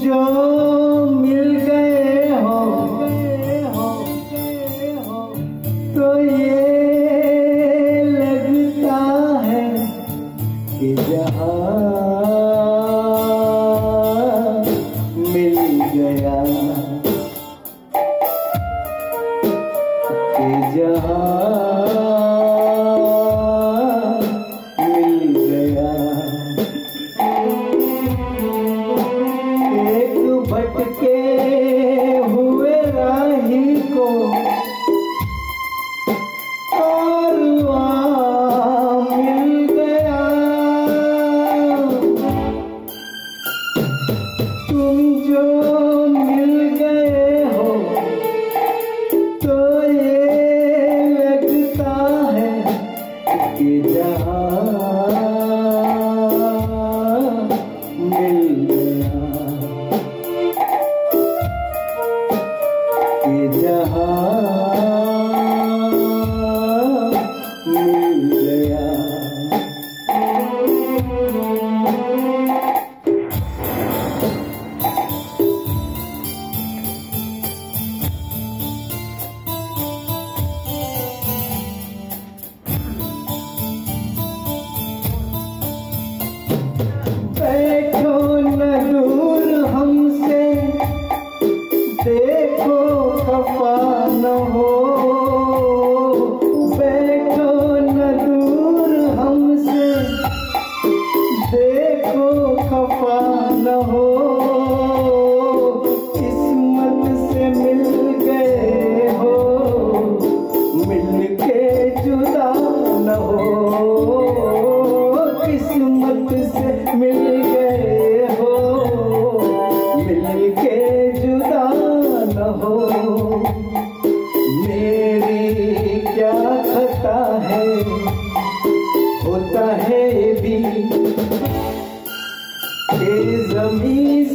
जो मिल गए हो तो ये लगता है कि जहाँ मिल गया कि जहाँ के जुदा न हो। किस्मत से मिल गए हो। मिल के जुदा न हो। मेरी क्या खता है? होता है भी। कि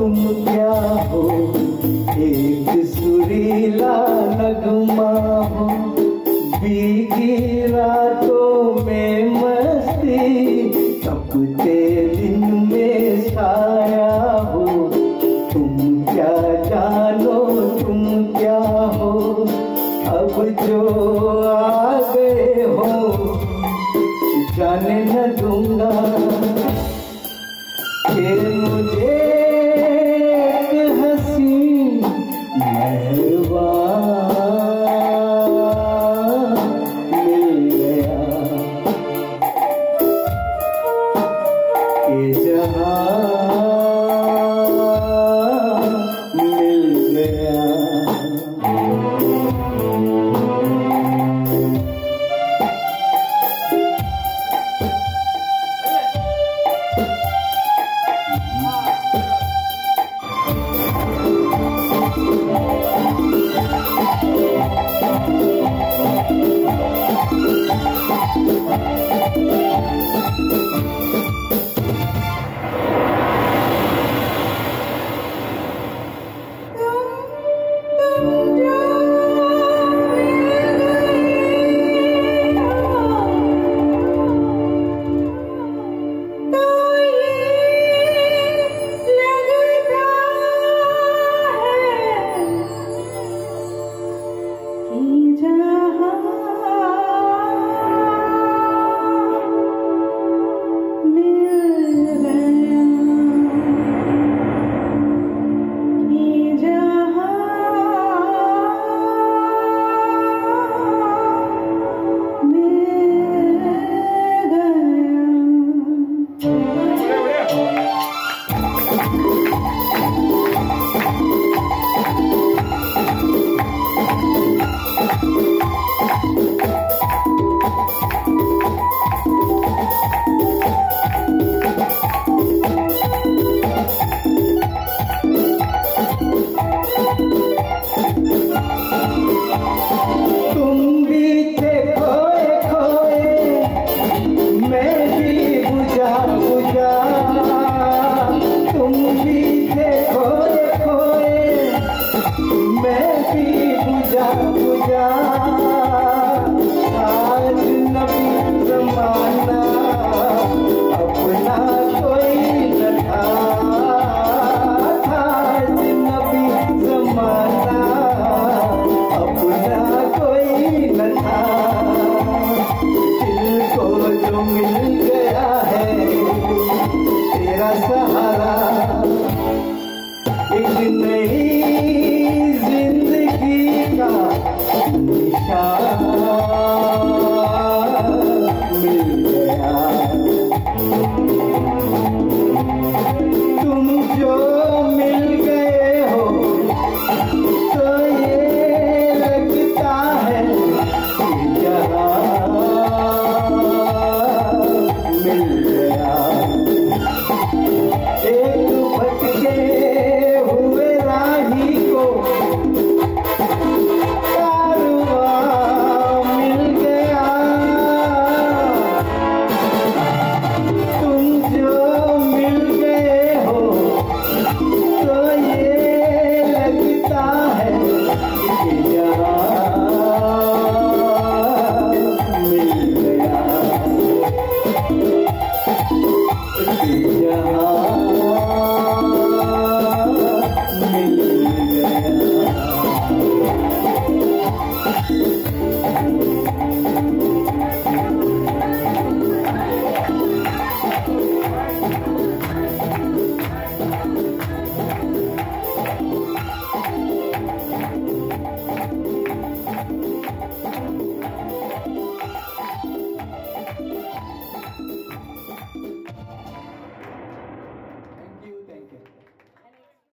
तुम क्या हो? एक सुरीला नगमा हो। बीगी रातों में मस्ती तपते दिन में छाया हो। तुम क्या जानो, तुम क्या हो? अब जो आ गए हो, जाने न दूँगा। मुझे